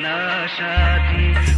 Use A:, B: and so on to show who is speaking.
A: না সাথী